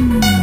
Mm-hmm.